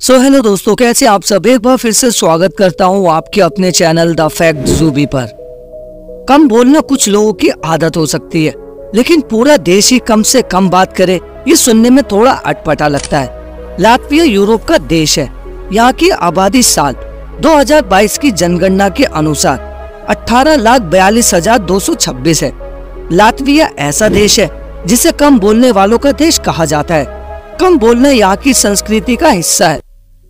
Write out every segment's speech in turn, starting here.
सो so, hello दोस्तों कैसे आप सब? एक बार फिर से स्वागत करता हूँ आपके अपने चैनल द फैक्ट जूबी पर। कम बोलना कुछ लोगों की आदत हो सकती है लेकिन पूरा देश ही कम से कम बात करे ये सुनने में थोड़ा अटपटा लगता है। लातविया यूरोप का देश है यहाँ की आबादी साल 2022 की जनगणना के अनुसार अठारह लाख बयालीस हज़ार दो सौ छब्बीस है। लातविया ऐसा देश है जिसे कम बोलने वालों का देश कहा जाता है। कम बोलना यहाँ की संस्कृति का हिस्सा है।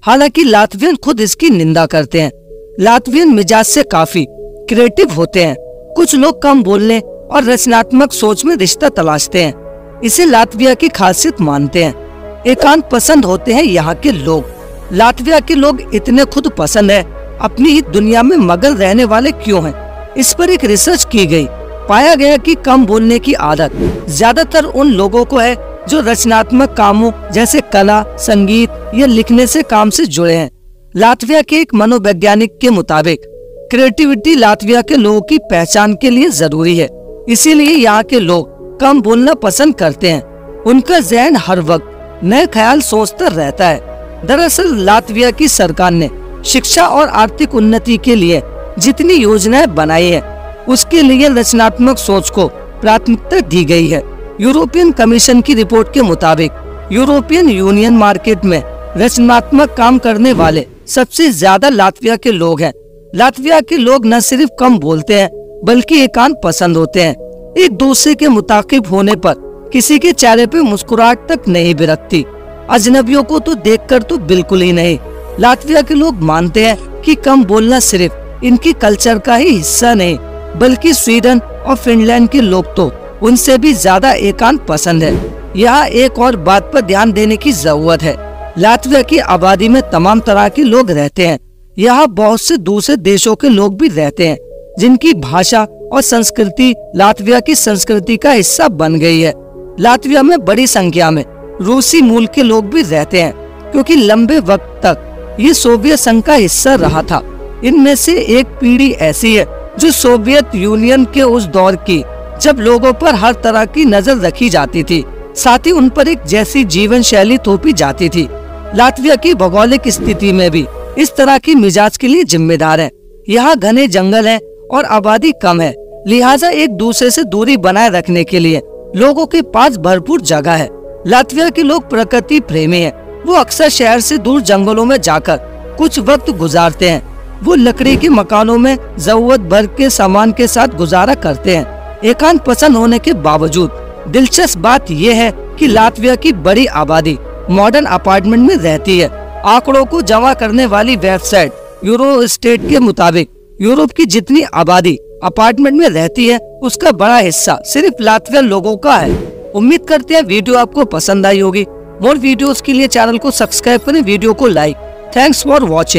हालाँकि लातवियन खुद इसकी निंदा करते हैं। लातवियन मिजाज से काफ़ी क्रिएटिव होते हैं। कुछ लोग कम बोलने और रचनात्मक सोच में रिश्ता तलाशते हैं। इसे लातविया की खासियत मानते हैं। एकांत पसंद होते हैं यहाँ के लोग। लातविया के लोग इतने खुद पसंद है, अपनी ही दुनिया में मगल रहने वाले क्यों हैं? इस पर एक रिसर्च की गई। पाया गया कि कम बोलने की आदत ज़्यादातर उन लोगों को है जो रचनात्मक कामों जैसे कला, संगीत या लिखने से काम से जुड़े हैं। लातविया के एक मनोवैज्ञानिक के मुताबिक क्रिएटिविटी लातविया के लोगों की पहचान के लिए ज़रूरी है। इसीलिए यहाँ के लोग कम बोलना पसंद करते हैं। उनका जहन हर वक्त नए ख्याल सोचता रहता है। दरअसल लातविया की सरकार ने शिक्षा और आर्थिक उन्नति के लिए जितनी योजनाएँ बनाई है, उसके लिए रचनात्मक सोच को प्राथमिकता दी गई है। यूरोपियन कमीशन की रिपोर्ट के मुताबिक, यूरोपियन यूनियन मार्केट में रचनात्मक काम करने वाले सबसे ज़्यादा लातविया के लोग हैं। लातविया के लोग न सिर्फ़ कम बोलते हैं, बल्कि एकांत पसंद होते हैं। एक दूसरे के मुताकिब होने पर किसी के चेहरे पे मुस्कुराहट तक नहीं बिरकती अजनबियों को तो देखकर तो बिल्कुल ही नहीं। लातविया के लोग मानते हैं कि कम बोलना सिर्फ़ इनकी कल्चर का ही हिस्सा नहीं, बल्कि स्वीडन और फिनलैंड के लोग तो। उनसे भी ज़्यादा एकांत पसंद है। यहाँ एक और बात पर ध्यान देने की ज़रूरत है। लातविया की आबादी में तमाम तरह के लोग रहते हैं। यहाँ बहुत से दूसरे देशों के लोग भी रहते हैं, जिनकी भाषा और संस्कृति लातविया की संस्कृति का हिस्सा बन गई है। लातविया में बड़ी संख्या में रूसी मूल के लोग भी रहते हैं, क्योंकि लंबे वक्त तक ये सोवियत संघ का हिस्सा रहा था। इनमें से एक पीढ़ी ऐसी है, जो सोवियत यूनियन के उस दौर की जब लोगों पर हर तरह की नज़र रखी जाती थी, साथ ही उन पर एक जैसी जीवन शैली थोपी जाती थी। लातविया की भौगोलिक स्थिति में भी इस तरह की मिजाज के लिए जिम्मेदार है। यहाँ घने जंगल है और आबादी कम है, लिहाजा एक दूसरे से दूरी बनाए रखने के लिए लोगों के पास भरपूर जगह है। लातविया के लोग प्रकृति प्रेमी हैं। वो अक्सर शहर से दूर जंगलों में जाकर कुछ वक्त गुजारते हैं। वो लकड़ी के मकानों में ज़रूरत भर के सामान के साथ गुजारा करते हैं। एकांत पसंद होने के बावजूद दिलचस्प बात यह है कि लातविया की बड़ी आबादी मॉडर्न अपार्टमेंट में रहती है। आंकड़ों को जमा करने वाली वेबसाइट यूरो स्टेट के मुताबिक यूरोप की जितनी आबादी अपार्टमेंट में रहती है, उसका बड़ा हिस्सा सिर्फ़ लातविया लोगों का है। उम्मीद करते हैं वीडियो आपको पसंद आई होगी। मोर वीडियोस के लिए चैनल को सब्सक्राइब करें, वीडियो को लाइक। Thanks for watching.